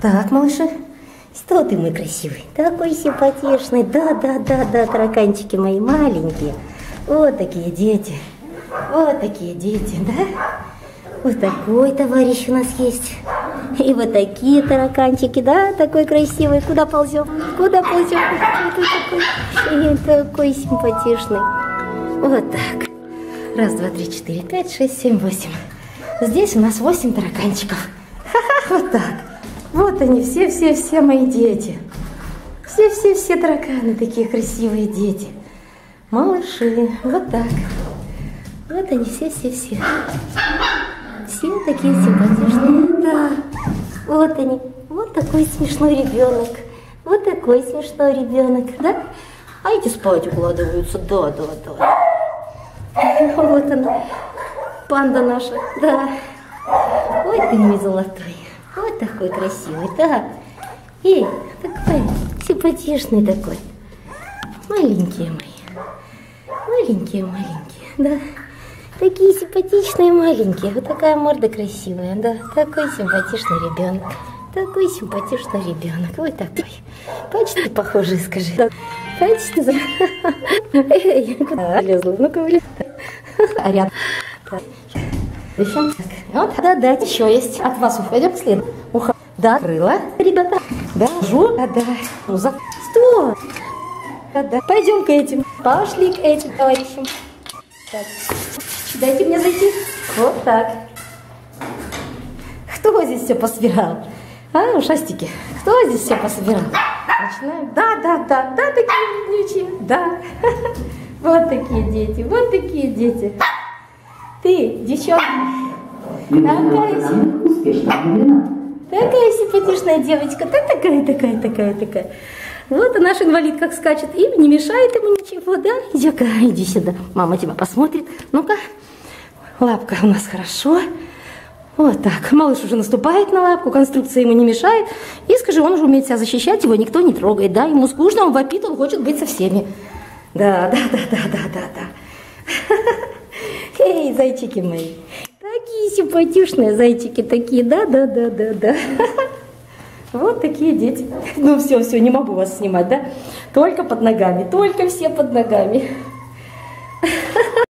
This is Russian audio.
Так, малыши. Что ты мой красивый? Такой симпатичный. Да, да, да, да, тараканчики мои маленькие. Вот такие дети. Вот такие дети, да? Вот такой товарищ у нас есть. И вот такие тараканчики, да, такой красивый. Куда ползем? Куда ползем? Такой, такой симпатичный. Вот так. Раз, два, три, четыре, пять, шесть, семь, восемь. Здесь у нас восемь тараканчиков. Ха-ха, вот так. Вот они, все-все-все мои дети. Все-все-все тараканы, такие красивые дети. Малыши, вот так. Вот они, все-все-все. Все такие симпатичные. Да, вот они. Вот такой смешной ребенок. Вот такой смешной ребенок, да? А эти спать укладываются, да, да, да. Вот она, панда наша, да. Ой, ты мой золотой. Вот такой красивый, да. Эй, такой симпатичный такой. Маленькие мои. Маленькие, маленькие, да. Такие симпатичные маленькие. Вот такая морда красивая, да. Такой симпатичный ребенок. Такой симпатичный ребенок. Вот такой. Почти похожий, скажи. Да. Почти. Эй, куда лезла? Ну-ка, вылез. А рядом. Еще. Вот, да, да, еще есть. От вас уходим след. Ухо. Да, крыло, ребята. Да, жу. Да, да. Ну, за... Стой. Да, да. Пойдем к этим. Пошли к этим товарищам. Так. Дайте мне зайти. Вот так. Кто здесь все пособирал? А, ушастики, кто здесь все пособирал? Начинаем. Да, да, да, да, такие леднючие, да. Вот такие дети, вот такие дети. Ты, девчонка, такая, такая симпатичная девочка, ты такая, такая, такая, такая. Вот и наш инвалид как скачет, и не мешает ему ничего, да? Иди-ка, иди сюда, мама тебя посмотрит. Ну-ка, лапка у нас хорошо. Вот так. Малыш уже наступает на лапку, конструкция ему не мешает. И скажи, он уже умеет себя защищать, его никто не трогает, да? Ему скучно, он вопит, он хочет быть со всеми. Да, да, да, да, да, да, да. Зайчики мои. Такие симпатичные зайчики такие, да, да, да, да, да. Вот такие дети. Ну все, все, не могу вас снимать, да? Только под ногами, только все под ногами.